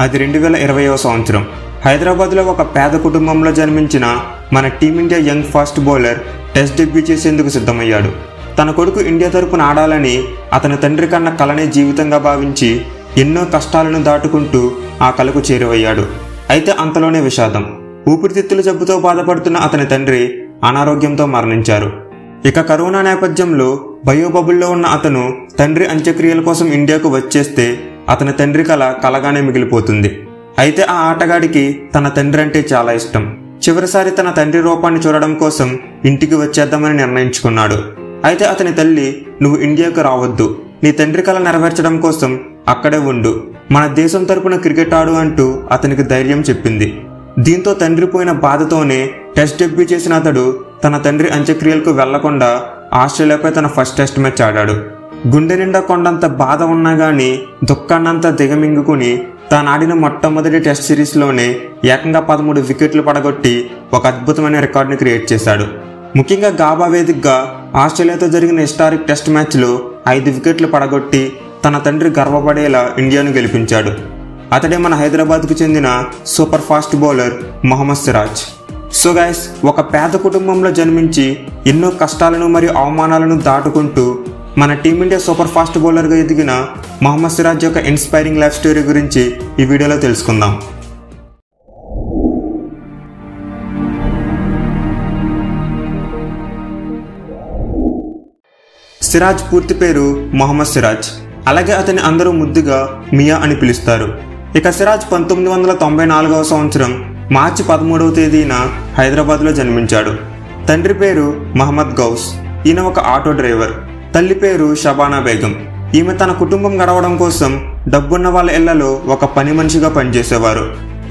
అది రెండు వేల ఇరవైవ సంవత్సరం. హైదరాబాద్లో ఒక పేద కుటుంబంలో జన్మించిన మన team India young fast bowler test debut చేసేందుకు సిద్ధమయ్యాడు. తన కొడుకు ఇండియా తరపున ఆడాలని అతని తండ్రి కన్న కలనే జీవితంగా భావించి ఎన్నో కష్టాలను దాటుకుంటూ ఆ కలకు చేరువయ్యాడు. అయితే అంతలోనే విషాదం. ఊపిరితిత్తుల జబ్బుతో బాధపడుతున్న అతని తండ్రి అనారోగ్యంతో మరణించారు. ఇక కరోనా నేపథ్యంలో బయోబబుల్లో ఉన్న అతను తండ్రి అంత్యక్రియల కోసం ఇండియాకు వచ్చేస్తే అతని తండ్రి కళ కలగానే మిగిలిపోతుంది. అయితే ఆ ఆటగాడికి తన తండ్రి అంటే చాలా ఇష్టం. చివరిసారి తన తండ్రి రూపాన్ని చూడడం కోసం ఇంటికి వచ్చేద్దామని నిర్ణయించుకున్నాడు. అయితే అతని తల్లి నువ్వు ఇండియాకు రావద్దు. నీ తండ్రి కల నెరవేర్చడం కోసం అక్కడే ఉండు. మన దేశం తరపున క్రికెట్ ఆడు అంటూ అతనికి ధైర్యం చెప్పింది. దీంతో తండ్రి పోయిన బాధతోనే టెస్ట్ డెబ్యూ చేసిన అతడు తన తండ్రి అంత్యక్రియలకు వెళ్ళకుండా ఆస్ట్రేలియాపై తన ఫస్ట్ టెస్ట్ మ్యాచ్ ఆడాడు. గుండె నిండా కొండంత బాధ ఉన్నా గానీ దుఃఖాన్నంతా దిగమింగుకుని తానాడిన మొట్టమొదటి టెస్ట్ సిరీస్లోనే ఏకంగా పదమూడు వికెట్లు పడగొట్టి ఒక అద్భుతమైన రికార్డుని క్రియేట్ చేశాడు. ముఖ్యంగా గాబా వేదికగా ఆస్ట్రేలియాతో జరిగిన హిస్టారిక్ టెస్ట్ మ్యాచ్లో ఐదు వికెట్లు పడగొట్టి తన తండ్రి గర్వపడేలా ఇండియాను గెలిపించాడు. అతడే మన హైదరాబాద్కు చెందిన super fast bowler Mohammed Siraj. So guys ఒక పేద కుటుంబంలో జన్మించి ఎన్నో కష్టాలను మరియు అవమానాలను దాటుకుంటూ మన టీమిండియా సూపర్ ఫాస్ట్ బౌలర్గా ఎదిగిన మహమ్మద్ సిరాజ్ యొక్క ఇన్స్పైరింగ్ లైఫ్ స్టోరీ గురించి ఈ వీడియోలో తెలుసుకుందాం. సిరాజ్ పూర్తి పేరు మొహమ్మద్ సిరాజ్ అలాగే అతని అందరూ ముద్దుగా మియా అని పిలుస్తారు. ఇక సిరాజ్ పంతొమ్మిది వందల తొంభై నాలుగవ సంవత్సరం మార్చి పదమూడవ తేదీన హైదరాబాద్లో జన్మించాడు. తండ్రి పేరు మహమ్మద్ గౌస్ ఈయన ఒక ఆటో డ్రైవర్. తల్లి పేరు షబానా బేగం. ఈమె తన కుటుంబం గడవడం కోసం డబ్బున్న వాళ్ళ ఇళ్ళలో ఒక పని మనిషిగా పనిచేసేవారు.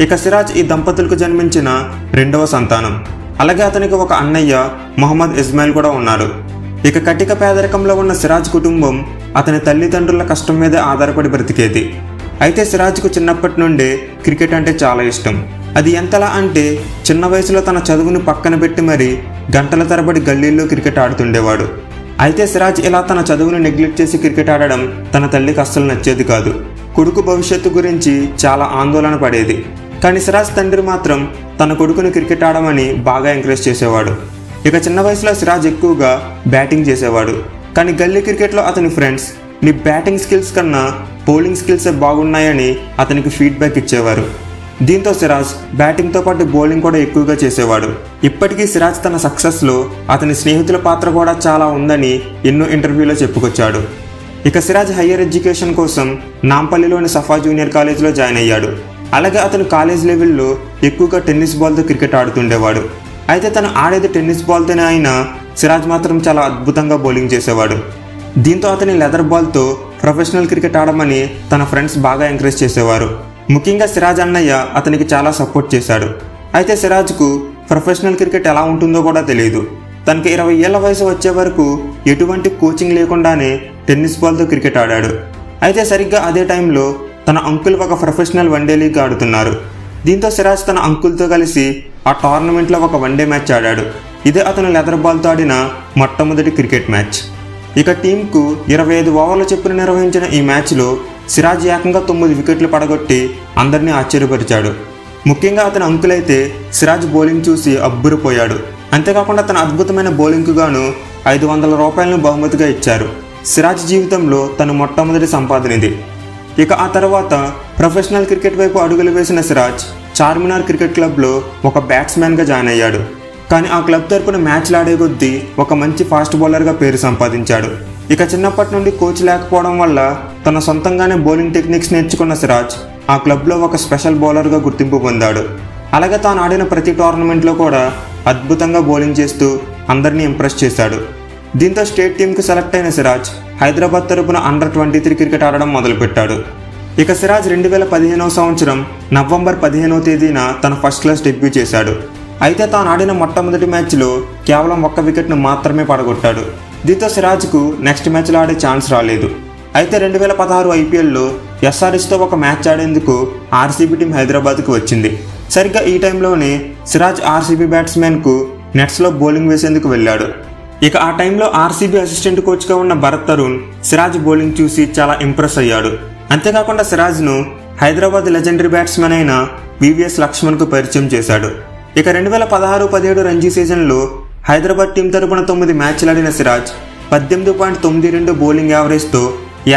ఇక సిరాజ్ ఈ దంపతులకు జన్మించిన రెండవ సంతానం. అలాగే అతనికి ఒక అన్నయ్య మొహమ్మద్ ఇస్మాయిల్ కూడా ఉన్నారు ఇక కటిక పేదరికంలో ఉన్న సిరాజ్ కుటుంబం అతని తల్లిదండ్రుల కష్టం మీదే ఆధారపడి బ్రతికేది. అయితే సిరాజ్కు చిన్నప్పటి నుండే క్రికెట్ అంటే చాలా ఇష్టం. అది ఎంతలా అంటే చిన్న వయసులో తన చదువును పక్కన పెట్టి మరీ గంటల తరబడి గల్లీల్లో క్రికెట్ ఆడుతుండేవాడు. అయితే సిరాజ్ ఇలా తన చదువును నెగ్లెక్ట్ చేసి క్రికెట్ ఆడడం తన తల్లికి అస్సలు నచ్చేది కాదు. కొడుకు భవిష్యత్తు గురించి చాలా ఆందోళన పడేది. కానీ సిరాజ్ తండ్రి మాత్రం తన కొడుకుని క్రికెట్ ఆడమని బాగా ఎంకరేజ్ చేసేవాడు. ఇక చిన్న వయసులో సిరాజ్ ఎక్కువగా బ్యాటింగ్ చేసేవాడు. కానీ గల్లీ క్రికెట్లో అతని ఫ్రెండ్స్ నీ బ్యాటింగ్ స్కిల్స్ కన్నా బౌలింగ్ స్కిల్సే బాగున్నాయని అతనికి ఫీడ్బ్యాక్ ఇచ్చేవారు. దీంతో సిరాజ్ బ్యాటింగ్తో పాటు బౌలింగ్ కూడా ఎక్కువగా చేసేవాడు. ఇప్పటికీ సిరాజ్ తన సక్సెస్లో అతని స్నేహితుల పాత్ర కూడా చాలా ఉందని ఎన్నో ఇంటర్వ్యూలో చెప్పుకొచ్చాడు. ఇక సిరాజ్ హయ్యర్ ఎడ్యుకేషన్ కోసం నాంపల్లిలోని సఫా జూనియర్ కాలేజ్లో జాయిన్ అయ్యాడు. అలాగే అతను కాలేజ్ లెవెల్లో ఎక్కువగా టెన్నిస్ బాల్తో క్రికెట్ ఆడుతుండేవాడు. అయితే తను ఆడేది టెన్నిస్ బాల్తోనే అయినా సిరాజ్ మాత్రం చాలా అద్భుతంగా బౌలింగ్ చేసేవాడు. దీంతో అతని లెదర్ బాల్తో ప్రొఫెషనల్ క్రికెట్ ఆడమని తన ఫ్రెండ్స్ బాగా ఎంకరేజ్ చేసేవారు. ముఖ్యంగా సిరాజ్ అన్నయ్య అతనికి చాలా సపోర్ట్ చేశాడు. అయితే సిరాజ్కు ప్రొఫెషనల్ క్రికెట్ ఎలా ఉంటుందో కూడా తెలియదు తనకి ఇరవై ఏళ్ళ వయసు వచ్చే వరకు ఎటువంటి కోచింగ్ లేకుండానే టెన్నిస్ బాల్తో క్రికెట్ ఆడాడు. అయితే సరిగ్గా అదే టైంలో తన అంకుల్ ఒక ప్రొఫెషనల్ వన్డే లీగ్ ఆడుతున్నారు. దీంతో సిరాజ్ తన అంకుల్తో కలిసి ఆ టోర్నమెంట్లో ఒక వన్డే మ్యాచ్ ఆడాడు. ఇదే అతను లెదర్ బాల్తో ఆడిన మొట్టమొదటి క్రికెట్ మ్యాచ్. ఇక టీంకు ఇరవై ఐదు ఓవర్ల చొప్పున నిర్వహించిన ఈ మ్యాచ్లో సిరాజ్ ఏకంగా తొమ్మిది వికెట్లు పడగొట్టి అందరినీ ఆశ్చర్యపరిచాడు. ముఖ్యంగా అతని అంకులైతే సిరాజ్ బౌలింగ్ చూసి అబ్బురిపోయాడు. అంతేకాకుండా తన అద్భుతమైన బౌలింగ్కు గాను ఐదు వందల రూపాయలను బహుమతిగా ఇచ్చారు. సిరాజ్ జీవితంలో తన మొట్టమొదటి సంపాదన ఇది ఇక ఆ తర్వాత ప్రొఫెషనల్ క్రికెట్ వైపు అడుగులు వేసిన సిరాజ్ చార్మినార్ క్రికెట్ క్లబ్లో ఒక బ్యాట్స్మెన్గా జాయిన్ అయ్యాడు. కానీ ఆ క్లబ్ తరపున మ్యాచ్లు ఆడే కొద్దీ ఒక మంచి ఫాస్ట్ బౌలర్గా పేరు సంపాదించాడు. ఇక చిన్నప్పటి నుండి కోచ్ లేకపోవడం వల్ల తన సొంతంగానే బౌలింగ్ టెక్నిక్స్ నేర్చుకున్న సిరాజ్ ఆ క్లబ్లో ఒక స్పెషల్ బౌలర్గా గుర్తింపు పొందాడు. అలాగే తాను ఆడిన ప్రతి టోర్నమెంట్లో కూడా అద్భుతంగా బౌలింగ్ చేస్తూ అందరినీ ఇంప్రెస్ చేశాడు. దీంతో స్టేట్ టీంకు సెలెక్ట్ అయిన సిరాజ్ హైదరాబాద్ తరపున అండర్ ట్వంటీ త్రీ క్రికెట్ ఆడడం మొదలుపెట్టాడు. ఇక సిరాజ్ రెండు వేల పదిహేనవ సంవత్సరం నవంబర్ పదిహేనవ తేదీన తన ఫస్ట్ క్లాస్ డెబ్యూ చేశాడు. అయితే తాను ఆడిన మొట్టమొదటి మ్యాచ్లో కేవలం ఒక్క వికెట్ను మాత్రమే పడగొట్టాడు. దీంతో సిరాజ్కు నెక్స్ట్ మ్యాచ్లో ఆడే ఛాన్స్ రాలేదు. అయితే రెండు వేల పదహారు ఐపీఎల్లో ఎస్ఆర్ఎస్తో ఒక మ్యాచ్ ఆడేందుకు ఆర్సీబీ టీం హైదరాబాద్కు వచ్చింది. సరిగ్గా ఈ టైంలోనే సిరాజ్ ఆర్సీబీ బ్యాట్స్మెన్కు నెట్స్లో బౌలింగ్ వేసేందుకు వెళ్ళాడు. ఇక ఆ టైంలో ఆర్సీబీ అసిస్టెంట్ కోచ్గా ఉన్న భరత్ తరుణ్ సిరాజ్ బౌలింగ్ చూసి చాలా ఇంప్రెస్ అయ్యాడు. అంతేకాకుండా సిరాజ్ను హైదరాబాద్ లెజెండరీ బ్యాట్స్మెన్ అయిన వివిఎస్ లక్ష్మణ్కు పరిచయం చేశాడు. ఇక రెండు వేల పదహారు పదిహేడు రంజీ సీజన్లో హైదరాబాద్ టీం తరపున తొమ్మిది మ్యాచ్లు ఆడిన సిరాజ్ పద్దెనిమిది పాయింట్ తొమ్మిది రెండు బౌలింగ్ యావరేజ్తో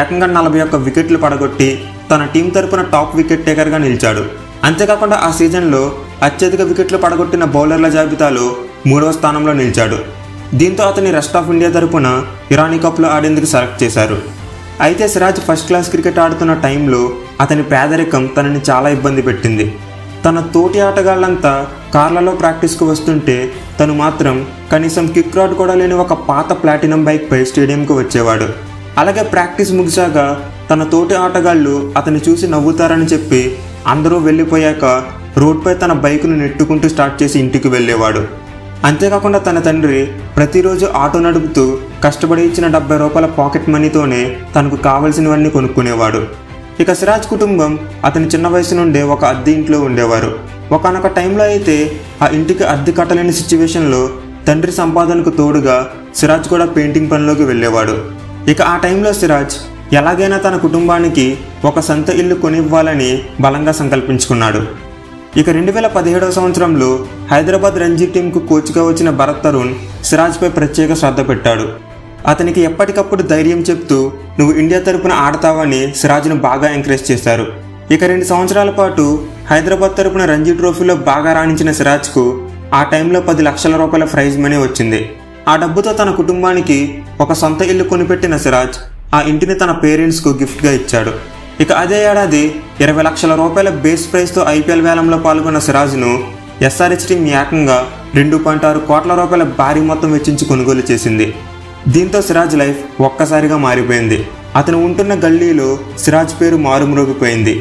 ఏకంగా నలభై ఒక్క వికెట్లు పడగొట్టి తన టీం తరపున టాప్ వికెట్ టేకర్గా నిలిచాడు. అంతేకాకుండా ఆ సీజన్లో అత్యధిక వికెట్లు పడగొట్టిన బౌలర్ల జాబితాలో మూడవ స్థానంలో నిలిచాడు. దీంతో అతని రెస్ట్ ఆఫ్ ఇండియా తరపున ఇరానీ కప్లో ఆడేందుకు సెలెక్ట్ చేశారు. అయితే సిరాజ్ ఫస్ట్ క్లాస్ క్రికెట్ ఆడుతున్న టైంలో అతని పేదరికం తనని చాలా ఇబ్బంది పెట్టింది. తన తోటి ఆటగాళ్ళంతా కార్లలో ప్రాక్టీస్కు వస్తుంటే తను మాత్రం కనీసం కిక్ రాడ్ కూడా లేని ఒక పాత ప్లాటినం బైక్పై స్టేడియంకు వచ్చేవాడు. అలాగే ప్రాక్టీస్ ముగిశాక తన తోటి ఆటగాళ్ళు అతన్ని చూసి నవ్వుతారని చెప్పి అందరూ వెళ్ళిపోయాక రోడ్పై తన బైకును నెట్టుకుంటూ స్టార్ట్ చేసి ఇంటికి వెళ్ళేవాడు. అంతేకాకుండా తన తండ్రి ప్రతిరోజు ఆటో నడుపుతూ కష్టపడి ఇచ్చిన డెబ్బై రూపాయల పాకెట్ మనీతోనే తనకు కావలసినవన్నీ కొనుక్కునేవాడు. ఇక సిరాజ్ కుటుంబం అతని చిన్న వయసు నుండే ఒక అద్దె ఇంట్లో ఉండేవారు. ఒకనొక టైంలో అయితే ఆ ఇంటికి అద్దె కట్టలేని సిచ్యువేషన్లో తండ్రి సంపాదనకు తోడుగా సిరాజ్ కూడా పెయింటింగ్ పనిలోకి వెళ్ళేవాడు. ఇక ఆ టైంలో సిరాజ్ ఎలాగైనా తన కుటుంబానికి ఒక సొంత ఇల్లు కొనివ్వాలని బలంగా సంకల్పించుకున్నాడు. ఇక రెండు వేల పదిహేడవ సంవత్సరంలో హైదరాబాద్ రంజీ టీంకు కోచ్గా వచ్చిన భరత్ తరుణ్ సిరాజ్పై ప్రత్యేక శ్రద్ధ పెట్టాడు. అతనికి ఎప్పటికప్పుడు ధైర్యం చెప్తూ నువ్వు ఇండియా తరపున ఆడతావని సిరాజ్ను బాగా ఎంకరేజ్ చేశారు. ఇక రెండు సంవత్సరాల పాటు హైదరాబాద్ తరపున రంజీ ట్రోఫీలో బాగా రాణించిన సిరాజ్కు ఆ టైంలో పది లక్షల రూపాయల ప్రైజ్ మనీ వచ్చింది. ఆ డబ్బుతో తన కుటుంబానికి ఒక సొంత ఇల్లు కొనిపెట్టిన సిరాజ్ ఆ ఇంటిని తన పేరెంట్స్కు గిఫ్ట్గా ఇచ్చాడు. ఇక అదే ఏడాది ఇరవై లక్షల రూపాయల బేస్ ప్రైస్తో ఐపీఎల్ వేలంలో పాల్గొన్న సిరాజ్ను ఎస్ఆర్హెచ్ టీం ఏకంగా రెండు పాయింట్ ఆరు కోట్ల రూపాయల భారీ మొత్తం వెచ్చించి కొనుగోలు చేసింది. దీంతో సిరాజ్ లైఫ్ ఒక్కసారిగా మారిపోయింది. అతను ఉంటున్న గల్లీలో సిరాజ్ పేరు మారుమ్రోగిపోయింది.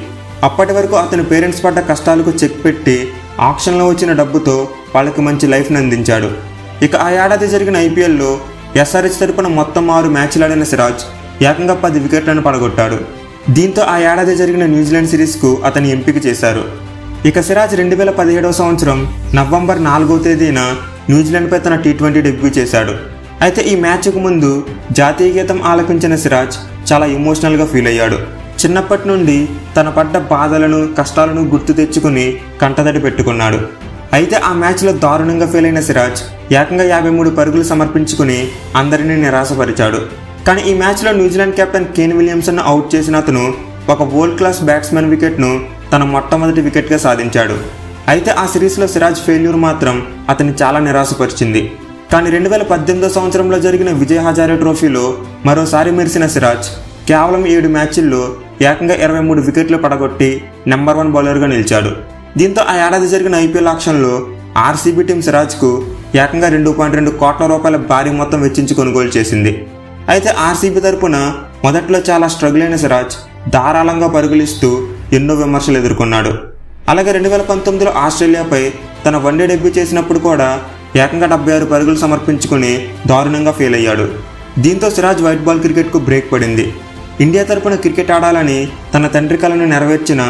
అప్పటి వరకు అతని పేరెంట్స్ పడ్డ కష్టాలకు చెక్ పెట్టి ఆక్షన్లో వచ్చిన డబ్బుతో వాళ్ళకి మంచి లైఫ్ను అందించాడు. ఇక ఆ ఏడాది జరిగిన ఐపీఎల్లో ఎస్ఆర్హెచ్ తరపున మొత్తం ఆరు మ్యాచ్లు ఆడిన సిరాజ్ ఏకంగా పది వికెట్లను పడగొట్టాడు. దీంతో ఆ ఏడాది జరిగిన న్యూజిలాండ్ సిరీస్కు అతని ఎంపిక చేశారు. ఇక సిరాజ్ రెండు వేల పదిహేడవ సంవత్సరం నవంబర్ నాలుగవ తేదీన న్యూజిలాండ్పై తన టీ ట్వంటీ డెబ్యూ చేశాడు. అయితే ఈ మ్యాచ్కు ముందు జాతీయ గీతం ఆలపించిన సిరాజ్ చాలా ఎమోషనల్గా ఫీల్ అయ్యాడు. చిన్నప్పటి నుండి తన పడ్డ బాధలను కష్టాలను గుర్తు తెచ్చుకుని కంటతడి పెట్టుకున్నాడు. అయితే ఆ మ్యాచ్లో దారుణంగా ఫెయిల్ అయిన సిరాజ్ ఏకంగా యాభై మూడు పరుగులు సమర్పించుకుని అందరినీ నిరాశపరిచాడు. కానీ ఈ మ్యాచ్లో న్యూజిలాండ్ కెప్టెన్ కేన్ విలియమ్సన్ను అవుట్ చేసిన అతను ఒక వరల్డ్ క్లాస్ బ్యాట్స్మెన్ వికెట్ను తన మొట్టమొదటి వికెట్గా సాధించాడు. అయితే ఆ సిరీస్లో సిరాజ్ ఫెయిల్యూర్ మాత్రం అతన్ని చాలా నిరాశపరిచింది. కానీ రెండు వేల పద్దెనిమిదో సంవత్సరంలో జరిగిన విజయ్ హజారే ట్రోఫీలో మరోసారి మెరిసిన సిరాజ్ కేవలం ఏడు మ్యాచ్ల్లో ఏకంగా ఇరవై మూడు వికెట్లు పడగొట్టి నెంబర్ వన్ బౌలర్గా నిలిచాడు. దీంతో ఆ ఏడాది జరిగిన ఐపీఎల్ ఆక్షన్లో ఆర్సీబీ టీం సిరాజ్కు ఏకంగా రెండు పాయింట్ రెండు కోట్ల రూపాయల భారీ మొత్తం వెచ్చించి కొనుగోలు చేసింది. అయితే ఆర్సీబీ తరపున మొదట్లో చాలా స్ట్రగుల్ అయిన సిరాజ్ ధారాళంగా పరుగులిస్తూ ఎన్నో విమర్శలు ఎదుర్కొన్నాడు. అలాగే రెండు వేల పంతొమ్మిదిలో ఆస్ట్రేలియాపై తన వన్డే డెబ్యూ చేసినప్పుడు కూడా ఏకంగా డెబ్బై ఆరు పరుగులు సమర్పించుకుని దారుణంగా ఫెయిల్ అయ్యాడు. దీంతో సిరాజ్ వైట్ బాల్ క్రికెట్కు బ్రేక్ పడింది. ఇండియా తరపున క్రికెట్ ఆడాలని తన తండ్రి కలను నెరవేర్చిన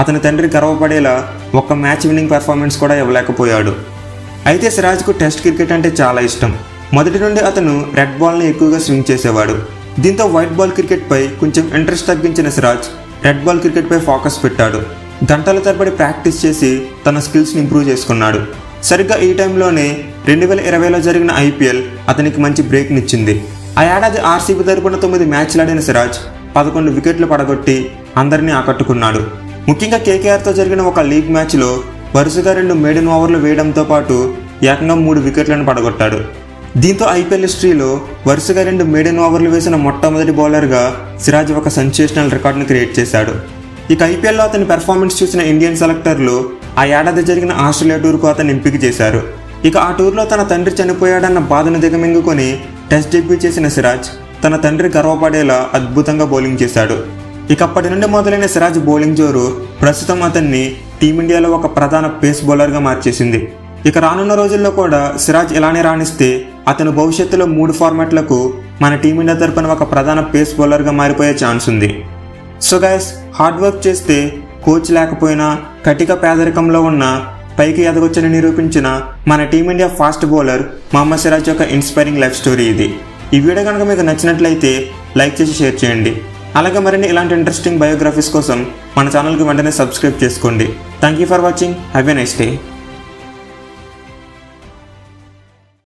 అతని తండ్రి గర్వపడేలా ఒక్క మ్యాచ్ విన్నింగ్ పెర్ఫార్మెన్స్ కూడా ఇవ్వలేకపోయాడు. అయితే సిరాజ్కు టెస్ట్ క్రికెట్ అంటే చాలా ఇష్టం. మొదటి నుండి అతను రెడ్ బాల్ని ఎక్కువగా స్వింగ్ చేసేవాడు. దీంతో వైట్ బాల్ క్రికెట్పై కొంచెం ఇంట్రెస్ట్ తగ్గించిన సిరాజ్ రెడ్ బాల్ క్రికెట్పై ఫోకస్ పెట్టాడు. గంటల తరబడి ప్రాక్టీస్ చేసి తన స్కిల్స్ని ఇంప్రూవ్ చేసుకున్నాడు. సరిగ్గా ఈ టైంలోనే రెండు వేల ఇరవైలో జరిగిన ఐపీఎల్ అతనికి మంచి బ్రేక్నిచ్చింది. ఆ ఏడాది ఆర్సీబీ తరపున తొమ్మిది మ్యాచ్లు ఆడిన సిరాజ్ పదకొండు వికెట్లు పడగొట్టి అందరినీ ఆకట్టుకున్నాడు. ముఖ్యంగా కేకేఆర్తో జరిగిన ఒక లీగ్ మ్యాచ్లో వరుసగా రెండు మేడన్ ఓవర్లు వేయడంతో పాటు ఏకంగా మూడు వికెట్లను పడగొట్టాడు. దీంతో ఐపీఎల్ హిస్టరీలో వరుసగా రెండు మేడన్ ఓవర్లు వేసిన మొట్టమొదటి బౌలర్గా సిరాజ్ ఒక సెన్సేషనల్ రికార్డును క్రియేట్ చేశాడు. ఇక ఐపీఎల్లో అతని పెర్ఫార్మెన్స్ చూసిన ఇండియన్ సెలెక్టర్లు ఆ ఏడాది జరిగిన ఆస్ట్రేలియా టూర్కు అతను ఎంపిక చేశారు. ఇక ఆ టూర్లో తన తండ్రి చనిపోయాడన్న బాధను దిగమింగుకొని టెస్ట్ డెబ్యూ చేసిన సిరాజ్ తన తండ్రి గర్వపడేలా అద్భుతంగా బౌలింగ్ చేశాడు. ఇక అప్పటి నుండి మొదలైన సిరాజ్ బౌలింగ్ జోరు ప్రస్తుతం అతన్ని టీమిండియాలో ఒక ప్రధాన పేస్ బౌలర్గా మార్చేసింది. ఇక రానున్న రోజుల్లో కూడా సిరాజ్ ఇలానే రాణిస్తే అతను భవిష్యత్తులో మూడు ఫార్మాట్లకు మన టీమిండియా తరపున ఒక ప్రధాన పేస్ బౌలర్గా మారిపోయే ఛాన్స్ ఉంది. సో గైస్ హార్డ్ వర్క్ చేస్తే కోచ్ లేకపోయినా కటిక పేదరికంలో ఉన్న పైకి ఎదగొచ్చని నిరూపించిన మన team India fast bowler Mahammad Siraj యొక్క ఇన్స్పైరింగ్ లైఫ్ స్టోరీ ఇది. ఈ వీడియో కనుక మీకు నచ్చినట్లయితే లైక్ చేసి షేర్ చేయండి. అలాగే మరిన్ని ఇలాంటి ఇంట్రెస్టింగ్ బయోగ్రఫీస్ కోసం మన ఛానల్కి వెంటనే సబ్స్క్రైబ్ చేసుకోండి. Thank you for watching have a nice day